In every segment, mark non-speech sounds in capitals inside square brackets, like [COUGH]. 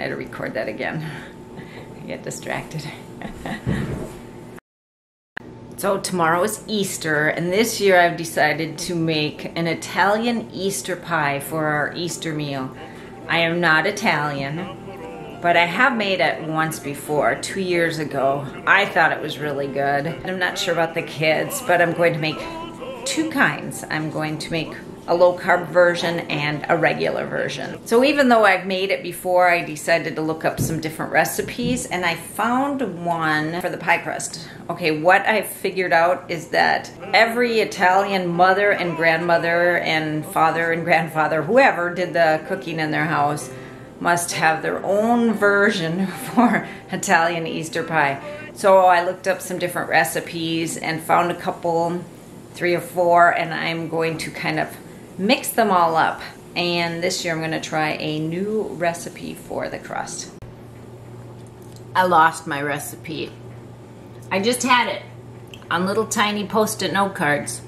I had to record that again. I get distracted. so tomorrow is Easter, and this year I've decided to make an Italian Easter pie for our Easter meal. I am not Italian, but I have made it once before, two years ago. I thought it was really good. I'm not sure about the kids, but I'm going to make two kinds. I'm going to make a low carb version and a regular version. So even though I've made it before, I decided to look up some different recipes and I found one for the pie crust. Okay, what I figured out is that every Italian mother and grandmother and father and grandfather, whoever did the cooking in their house, must have their own version [LAUGHS] for Italian Easter pie. So I looked up some different recipes and found a couple, three or four, and I'm going to kind of mix them all up. And this year I'm going to try a new recipe for the crust. I lost my recipe. I just had it on little tiny post-it note cards.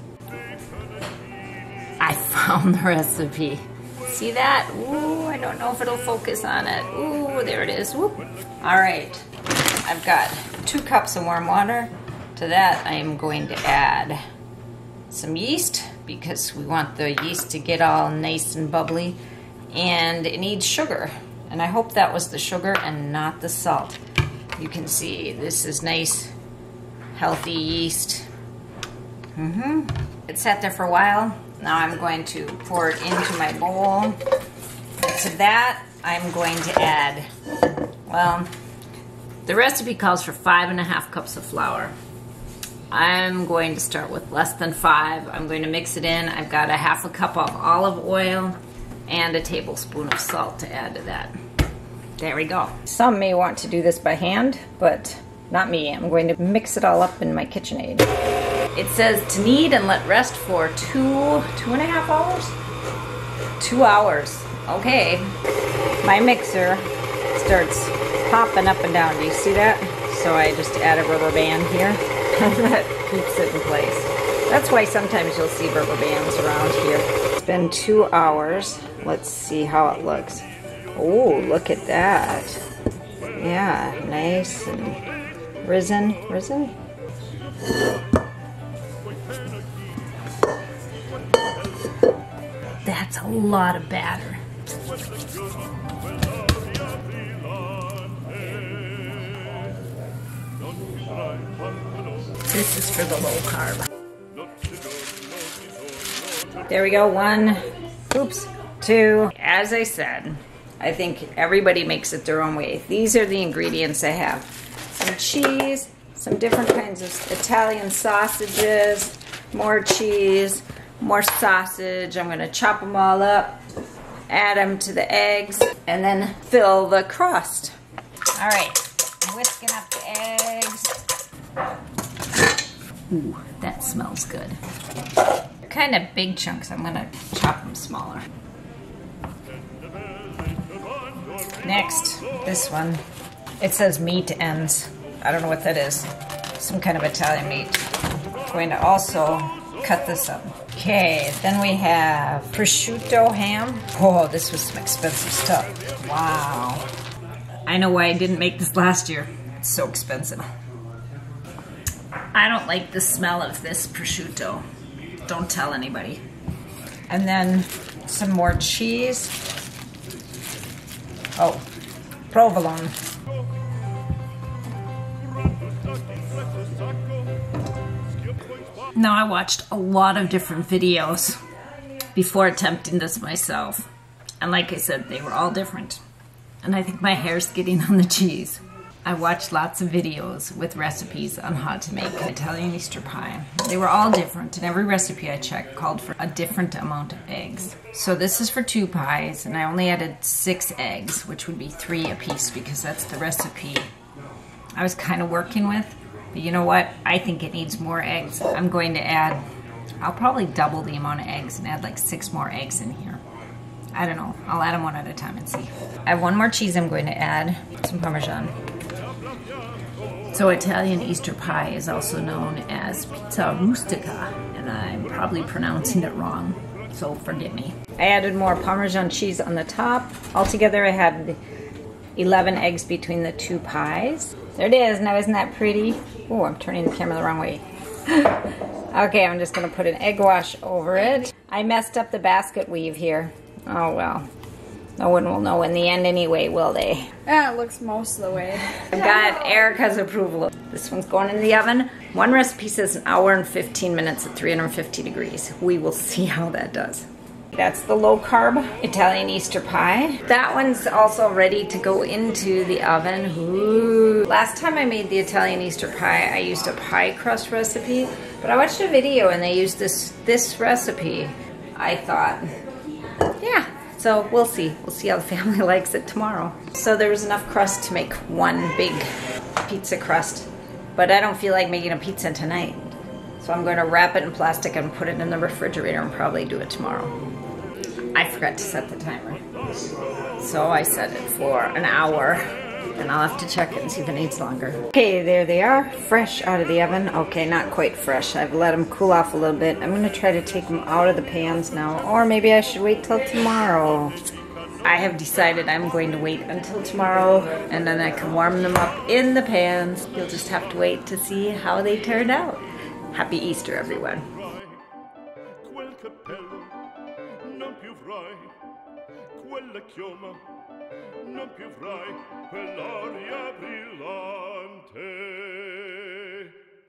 I [LAUGHS] found the recipe. See that? Ooh, I don't know if it'll focus on it. Ooh, there it is. Whoop. All right, I've got two cups of warm water. To that, I am going to add some yeast because we want the yeast to get all nice and bubbly. And it needs sugar. And I hope that was the sugar and not the salt. You can see this is nice, healthy yeast. Mm-hmm. It sat there for a while. Now I'm going to pour it into my bowl. And to that, I'm going to add, well, the recipe calls for five and a half cups of flour. I'm going to start with less than five. I'm going to mix it in. I've got a half a cup of olive oil and a tablespoon of salt to add to that. There we go. Some may want to do this by hand, but not me. I'm going to mix it all up in my KitchenAid. It says to knead and let rest for two, two and a half hours? Two hours. Okay. My mixer starts popping up and down. Do you see that? So I just add a rubber band here. [LAUGHS] that keeps it in place. That's why sometimes you'll see rubber bands around here. It's been two hours. Let's see how it looks. Oh, look at that. Yeah, nice and risen. Risen? That's a lot of batter. This is for the low carb. There we go, one, oops, two. As I said, I think everybody makes it their own way. These are the ingredients I have. Some cheese, some different kinds of Italian sausages, more cheese, more sausage. I'm gonna chop them all up, add them to the eggs, and then fill the crust. All right, whisking up the eggs. Ooh, that smells good. They're kind of big chunks. I'm gonna chop them smaller. Next, this one. It says meat ends. I don't know what that is. Some kind of Italian meat. I'm going to also cut this up. Okay, then we have prosciutto ham. Oh, this was some expensive stuff. Wow. I know why I didn't make this last year. It's so expensive. I don't like the smell of this prosciutto. Don't tell anybody. And then some more cheese. Oh, provolone. Now I watched a lot of different videos before attempting this myself. And like I said, they were all different. And I think my hair's getting on the cheese. I watched lots of videos with recipes on how to make Italian Easter pie. They were all different, and every recipe I checked called for a different amount of eggs. So this is for two pies, and I only added six eggs, which would be three a piece because that's the recipe I was kind of working with. But you know what? I think it needs more eggs. I'm going to add, I'll probably double the amount of eggs and add like six more eggs in here. I don't know. I'll add them one at a time and see. I have one more cheese I'm going to add, some Parmesan. So Italian Easter pie is also known as pizza rustica, and I'm probably pronouncing it wrong, so forgive me. I added more Parmesan cheese on the top. Altogether I had 11 eggs between the two pies. There it is. Now isn't that pretty? Oh, I'm turning the camera the wrong way. [LAUGHS] okay, I'm just gonna put an egg wash over it. I messed up the basket weave here. Oh well. No one will know in the end anyway, will they? Yeah, it looks most of the way. I've got Erica's approval. This one's going in the oven. One recipe says an hour and 15 minutes at 350 degrees. We will see how that does. That's the low carb Italian Easter pie. That one's also ready to go into the oven. Ooh. Last time I made the Italian Easter pie, I used a pie crust recipe, but I watched a video and they used this, this recipe. I thought, so we'll see. We'll see how the [LAUGHS] family likes it tomorrow. So there was enough crust to make one big pizza crust, but I don't feel like making a pizza tonight. So I'm going to wrap it in plastic and put it in the refrigerator and probably do it tomorrow. I forgot to set the timer. So I set it for an hour and I'll have to check it and see if it needs longer. Okay, there they are, fresh out of the oven. Okay, not quite fresh. I've let them cool off a little bit. I'm gonna try to take them out of the pans now, or maybe I should wait till tomorrow. I have decided I'm going to wait until tomorrow and then I can warm them up in the pans. You'll just have to wait to see how they turned out. Happy Easter, everyone. quella chioma, non più frai quell'aria brillante.